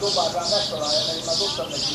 dobáltán megtalálja, mert én már dobtam neki.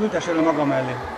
Ültesse le maga mellé.